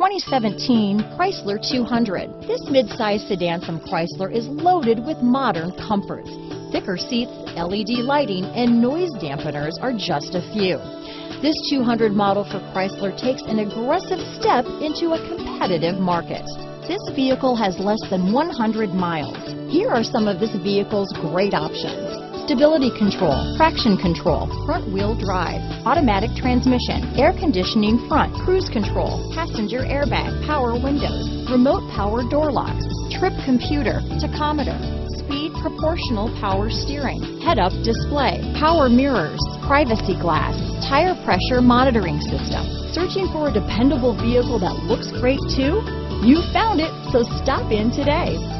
2017 Chrysler 200. This midsize sedan from Chrysler is loaded with modern comforts. Thicker seats, LED lighting, and noise dampeners are just a few. This 200 model for Chrysler takes an aggressive step into a competitive market. This vehicle has less than 100 miles. Here are some of this vehicle's great options. Stability control, traction control, front wheel drive, automatic transmission, air conditioning front, cruise control, passenger airbag, power windows, remote power door locks, trip computer, tachometer, speed proportional power steering, head-up display, power mirrors, privacy glass, tire pressure monitoring system. Searching for a dependable vehicle that looks great too? You found it, so stop in today.